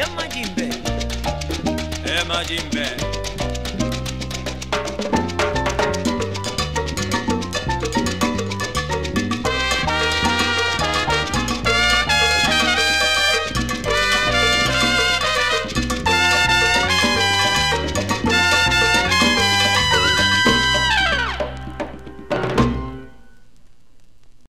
I'm a Jimbe. Emma Jimbe.